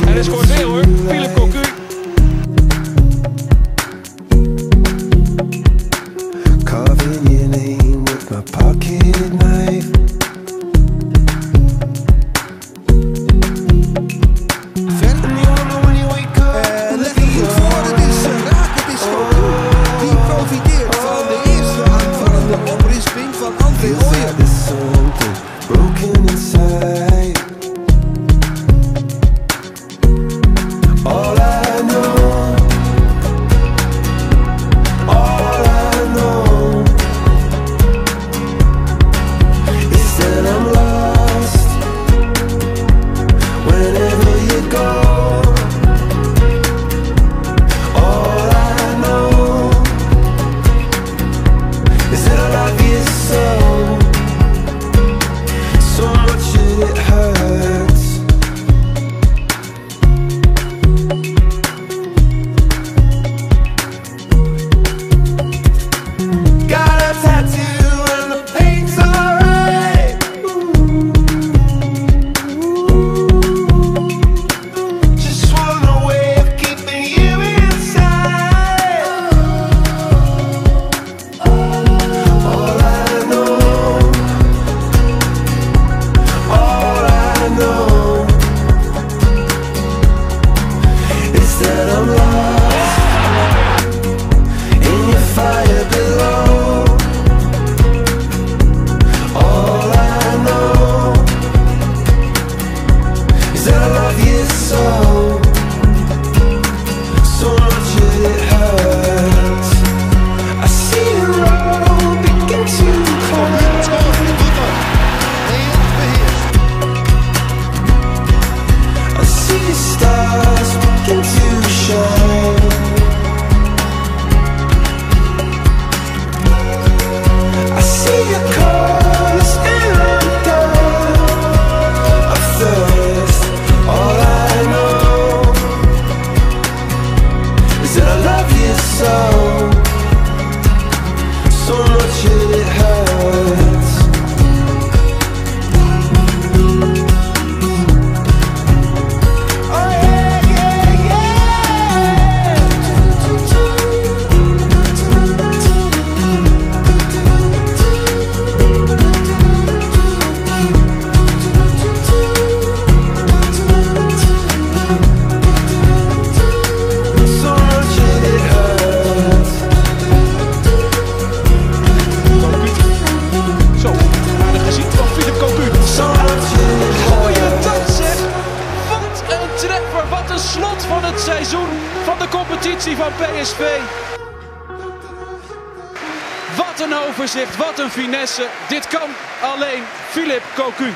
En hij scoort weer hoor. Philip. I love you so. so de slot van het seizoen van de competitie van PSV. Wat een overzicht, wat een finesse. Dit kan alleen Filip Cocu.